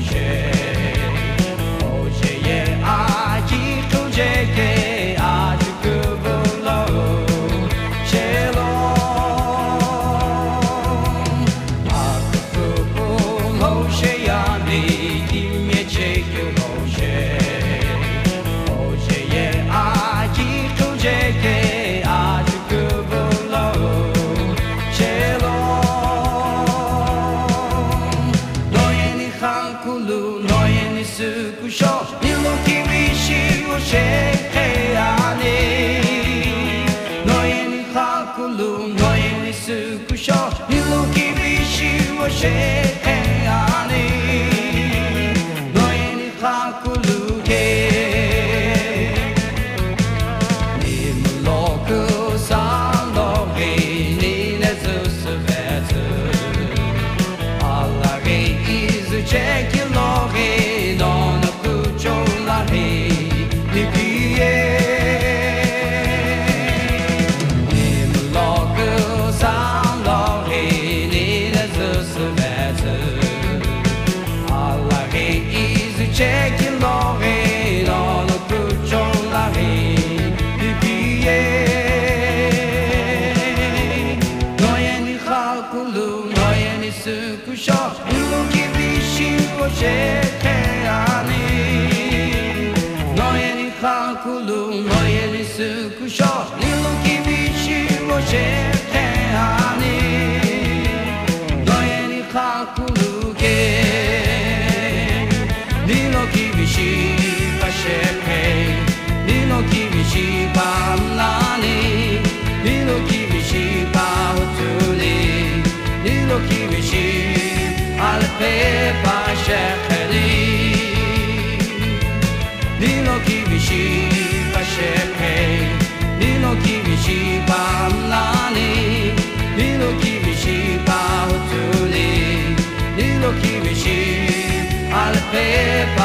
Yeah. の演出苦笑勇気びしをして paper paper